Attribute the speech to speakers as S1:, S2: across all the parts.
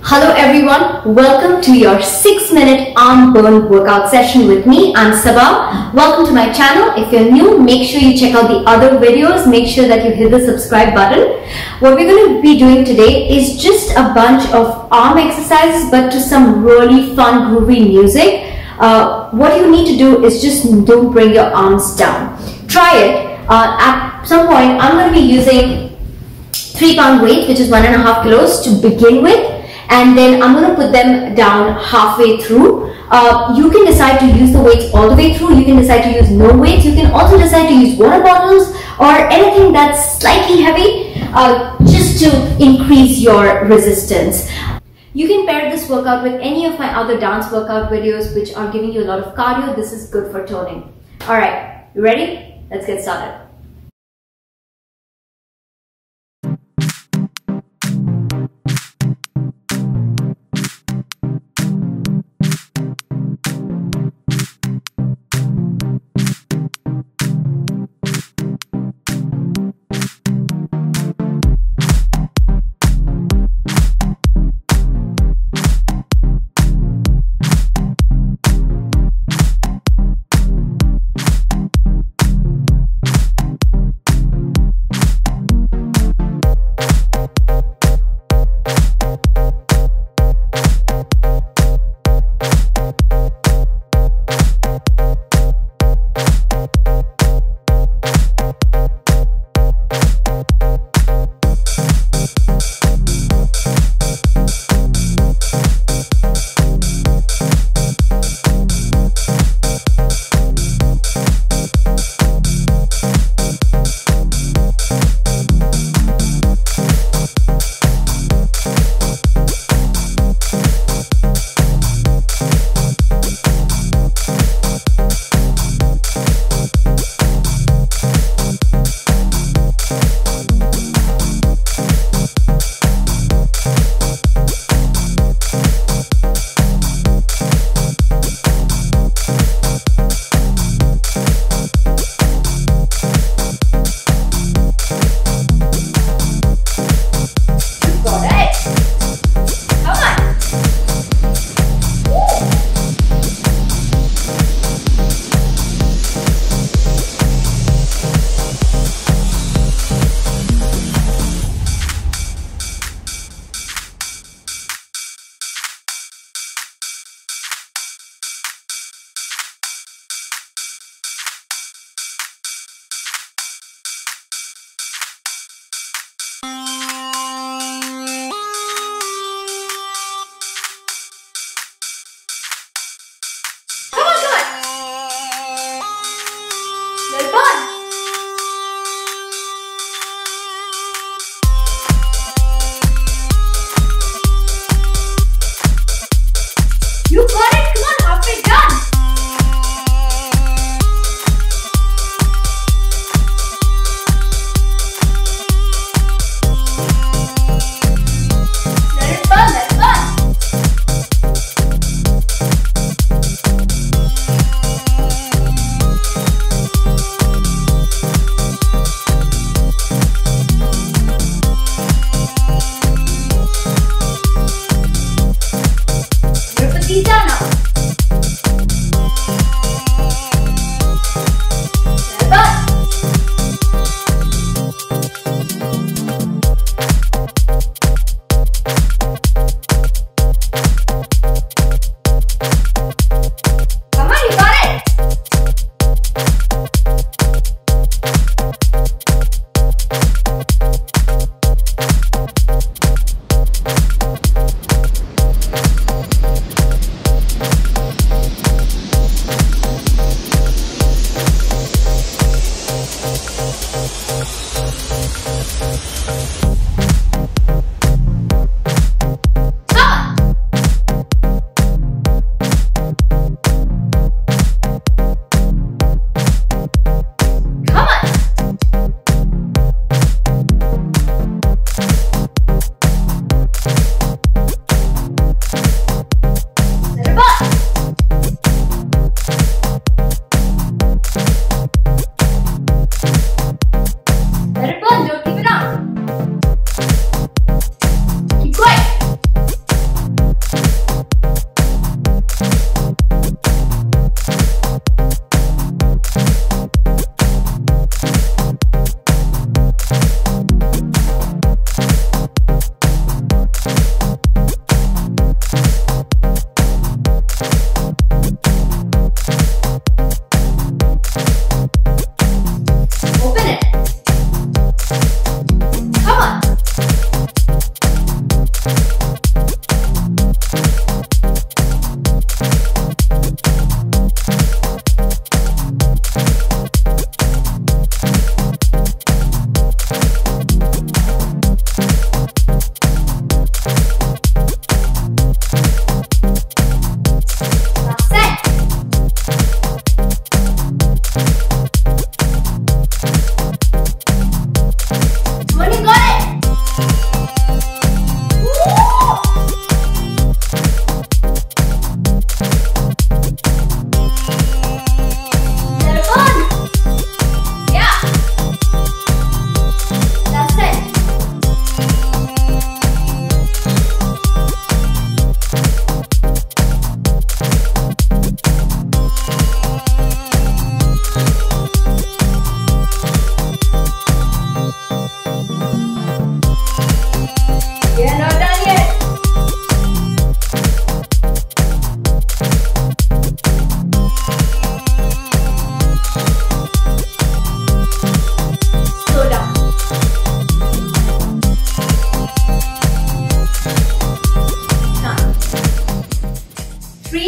S1: Hello everyone, welcome to your 6 minute arm burn workout session with me. I'm Sabah. Welcome to my channel. If you're new, make sure you check out the other videos. Make sure that you hit the subscribe button. What we're going to be doing today is just a bunch of arm exercises but to some really fun groovy music. Uh, what you need to do is just don't bring your arms down. Try it. Uh, at some point, I'm going to be using 3 pound weight which is one and a half kilos to begin with and then I'm going to put them down halfway through. Uh, you can decide to use the weights all the way through. You can decide to use no weights. You can also decide to use water bottles or anything that's slightly heavy uh, just to increase your resistance. You can pair this workout with any of my other dance workout videos which are giving you a lot of cardio. This is good for toning. Alright, you ready? Let's get started.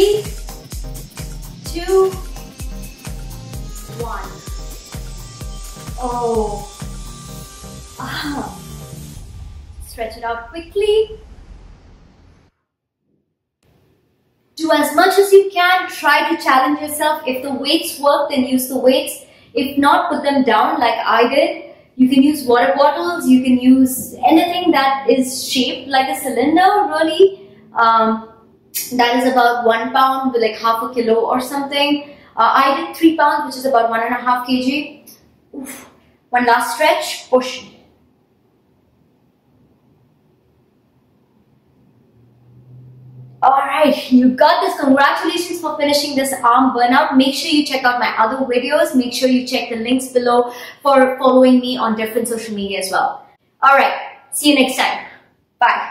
S1: Three, two, one. Oh. Ah. Stretch it out quickly. Do as much as you can. Try to challenge yourself. If the weights work, then use the weights. If not, put them down like I did. You can use water bottles. You can use anything that is shaped like a cylinder, really. Um, that is about one pound, like half a kilo or something. Uh, I did three pounds, which is about one and a half kg. Oof. One last stretch, push. Alright, you got this. Congratulations for finishing this arm burnout. Make sure you check out my other videos. Make sure you check the links below for following me on different social media as well. Alright, see you next time. Bye.